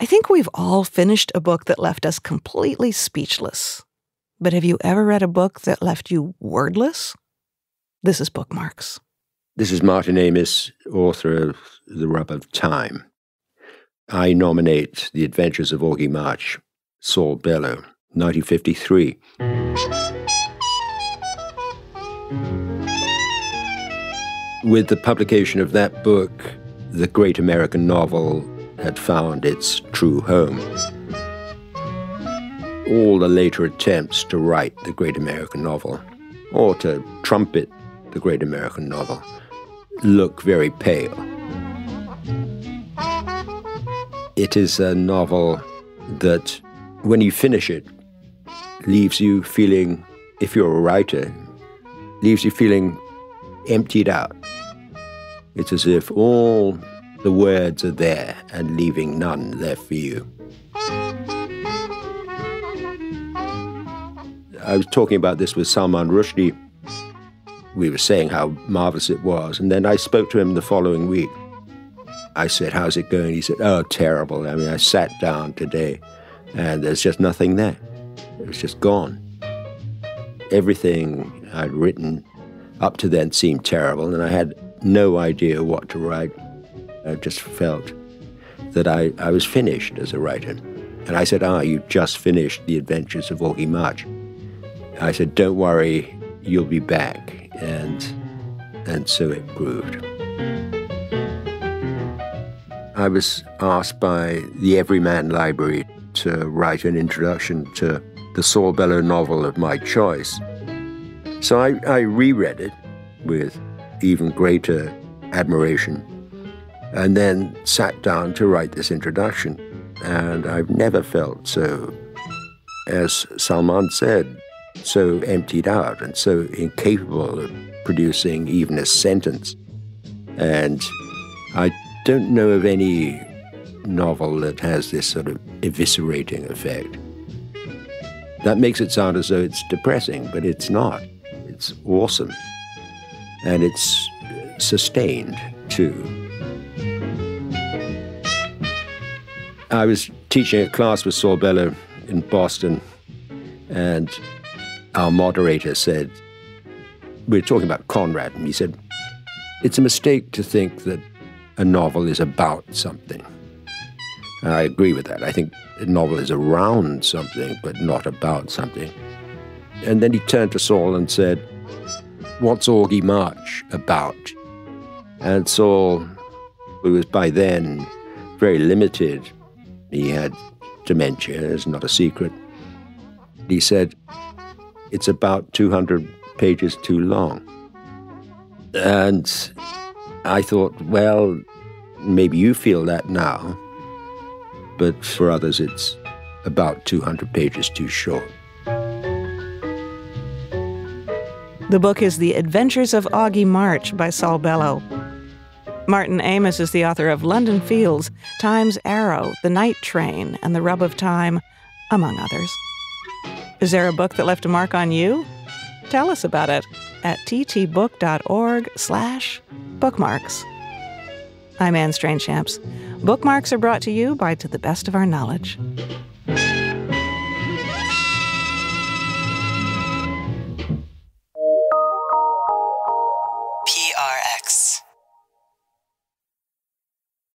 I think we've all finished a book that left us completely speechless. But have you ever read a book that left you wordless? This is Bookmarks. This is Martin Amis, author of The Rub of Time. I nominate The Adventures of Augie March, Saul Bellow, 1953. With the publication of that book, the great American novel had found its true home. All the later attempts to write the great American novel, or to trumpet the great American novel, look very pale. It is a novel that, when you finish it, leaves you feeling, if you're a writer, leaves you feeling emptied out. It's as if all the words are there and leaving none left for you. I was talking about this with Salman Rushdie. We were saying how marvelous it was, and then I spoke to him the following week. I said, How's it going? He said, Oh, terrible. I mean, I sat down today and there's just nothing there. It was just gone. Everything I'd written up to then seemed terrible, and I had no idea what to write. I just felt that I, I was finished as a writer. And I said, Ah, you've just finished The Adventures of Augie March. I said, Don't worry, you'll be back. And, and so it proved. I was asked by the Everyman Library to write an introduction to the Saul Bellow novel of my choice. So I, I reread it with even greater admiration and then sat down to write this introduction. And I've never felt so, as Salman said, so emptied out and so incapable of producing even a sentence. And I don't know of any novel that has this sort of eviscerating effect. That makes it sound as though it's depressing, but it's not. It's awesome. And it's sustained, too. I was teaching a class with Saul Bellow in Boston, and our moderator said, We were talking about Conrad, and he said, It's a mistake to think that a novel is about something. And I agree with that. I think a novel is around something, but not about something. And then he turned to Saul and said, What's Augie March about? And Saul, who was by then very limited he had dementia, it's not a secret. He said, It's about 200 pages too long. And I thought, well, maybe you feel that now, but for others, it's about 200 pages too short. The book is The Adventures of Augie March by Saul Bellow. Martin Amis is the author of London Fields, Time's Arrow, The Night Train, and The Rub of Time, among others. Is there a book that left a mark on you? Tell us about it at ttbook.org slash bookmarks. I'm Anne Strainchamps. Bookmarks are brought to you by To the Best of Our Knowledge.